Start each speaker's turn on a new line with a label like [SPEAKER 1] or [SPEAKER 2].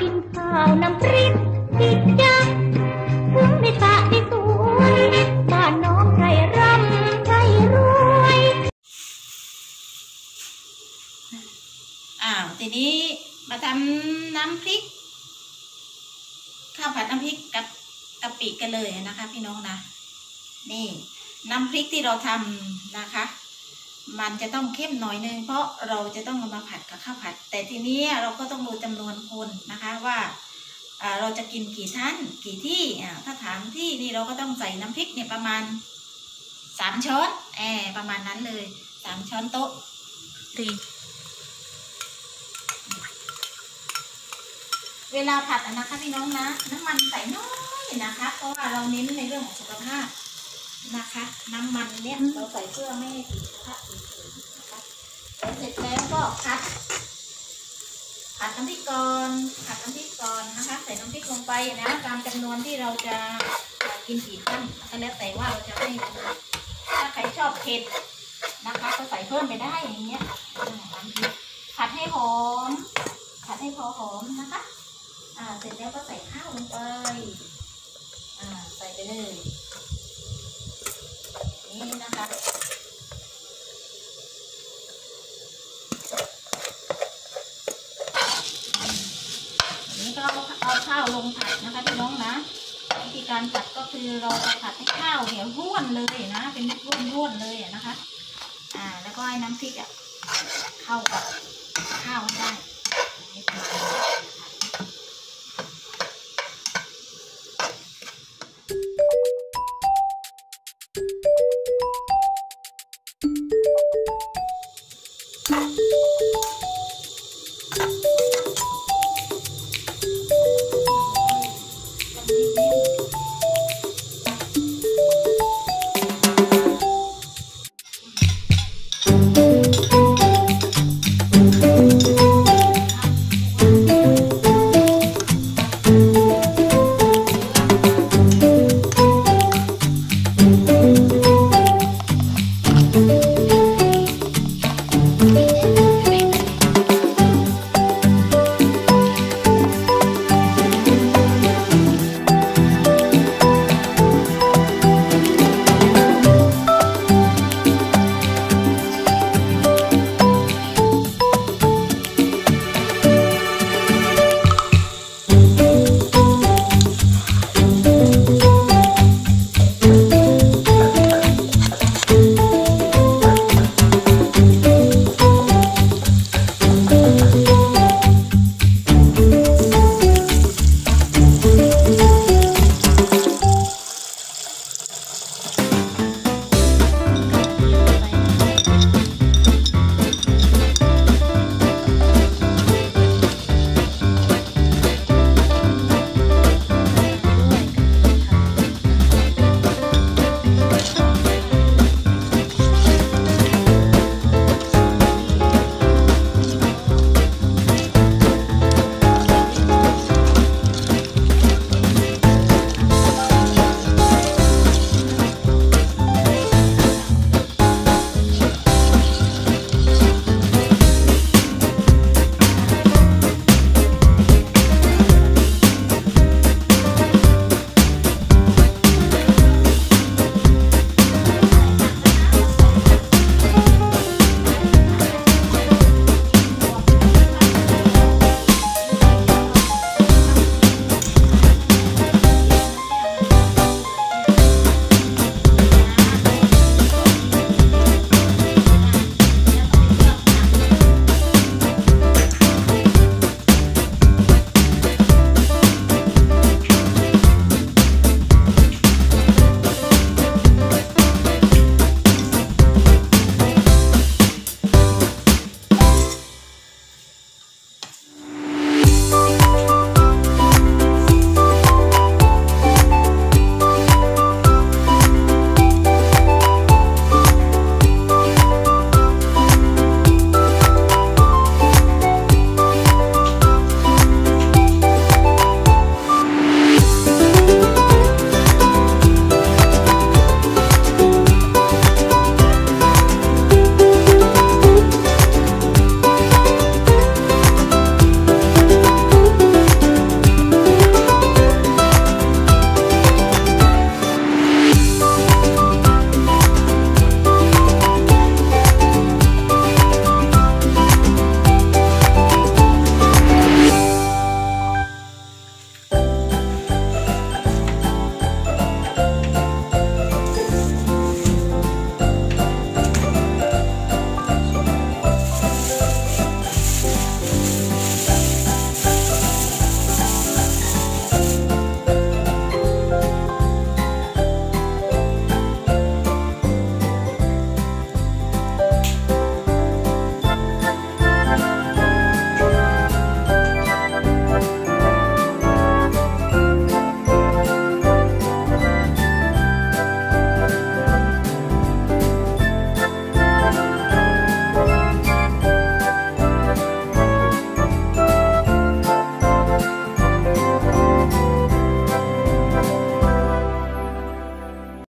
[SPEAKER 1] กินข้าวน้ำพริกจิกจักถึงไม่ตะได้สวยบ้านน้องใครร่ำใครรวย
[SPEAKER 2] อ้าวทีนี้มาทำน้ำพริก ข้าวผัดน้ำพริกกับกะปิกันเลยนะคะ พี่น้องนะ นี่ น้ำพริกที่เราทำนะคะ มันจะต้องเข้มหน่อยนึงเพราะเราจะต้องเอามาผัดกับข้าวผัด แต่ทีนี้เราก็ต้องดูจำนวนคนนะคะว่าอ่าเราจะกินกี่ท่านกี่ที่อ่าถ้าถามที่นี่เราก็ต้องใส่น้ำพริกเนี่ยประมาณสามช้อนแอบประมาณนั้นเลยสามช้อนโต๊ะดีเวลาผัดอะนะคะพี่น้องนะ น้ำมันใส่น้อยนะคะ เพราะว่าเราเน้นในเรื่องของสุขภาพ นะคะ น้ำมันเนี่ยเราใส่เพื่อไม่ให้ติดกระทะติดเชื้อนะคะแล้วเสร็จแล้วก็ผัดผัดน้ำพริกก่อนผัดน้ำพริกก่อนนะคะ ใส่น้ำพริกลงไปนะตามจำนวนที่เราจะกินกี่ท่านก็แล้วแต่ว่าเราจะให้ถ้าใครชอบเผ็ดนะคะก็ใส่เพิ่มไปได้อย่างเงี้ยอ่าน้ำพริกผัดให้หอม ผัดให้พอหอมนะคะอ่าเสร็จแล้วก็ใส่ข้าวลงไปอ่าใส่ไปเลย นี่นะคะ อันนี้ก็เอา เอาลงผัดนะคะพี่น้องนะ วิธีการผัดก็คือเราจะผัดให้ข้าวเนี่ยร่วนเลยนะ เป็นร่วนร่วนๆเลยนะคะ อ่า แล้วก็ให้น้ำพริกอะเข้ากับข้าวให้ได้